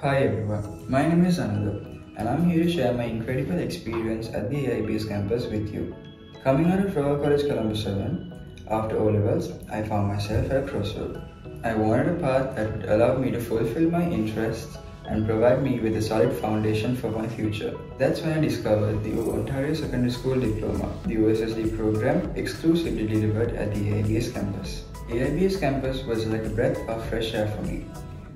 Hi everyone, my name is Anuda and I'm here to share my incredible experience at the AIBS campus with you. Coming out of Royal College Colombo 7, after O levels, I found myself at a crossroad. I wanted a path that would allow me to fulfill my interests and provide me with a solid foundation for my future. That's when I discovered the Ontario Secondary School Diploma, the OSSD program exclusively delivered at the AIBS campus. AIBS campus was like a breath of fresh air for me.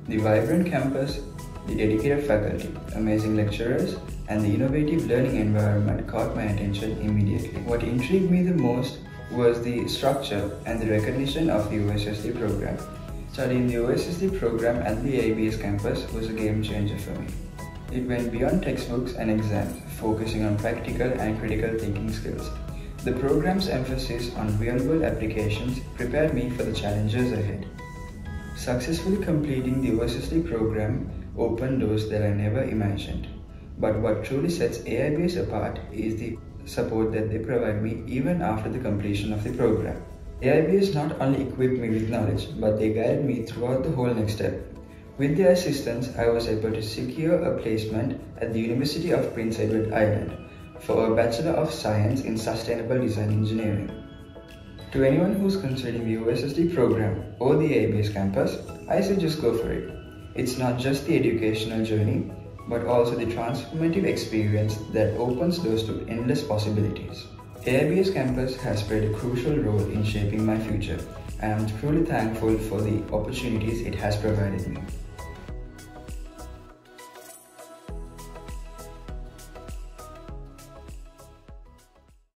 The vibrant campus the dedicated faculty, amazing lecturers, and the innovative learning environment caught my attention immediately. What intrigued me the most was the structure and the recognition of the OSSD program. Studying the OSSD program at the AIBS campus was a game changer for me. It went beyond textbooks and exams, focusing on practical and critical thinking skills. The program's emphasis on real-world applications prepared me for the challenges ahead. Successfully completing the OSSD program opened doors that I never imagined. But what truly sets AIBS apart is the support that they provide me even after the completion of the program. AIBS not only equipped me with knowledge, but they guided me throughout the whole next step. With their assistance, I was able to secure a placement at the University of Prince Edward Island for a Bachelor of Science in Sustainable Design Engineering. To anyone who's considering the OSSD program or the AIBS campus, I suggest go for it. It's not just the educational journey, but also the transformative experience that opens doors to endless possibilities. AIBS campus has played a crucial role in shaping my future, and I'm truly thankful for the opportunities it has provided me.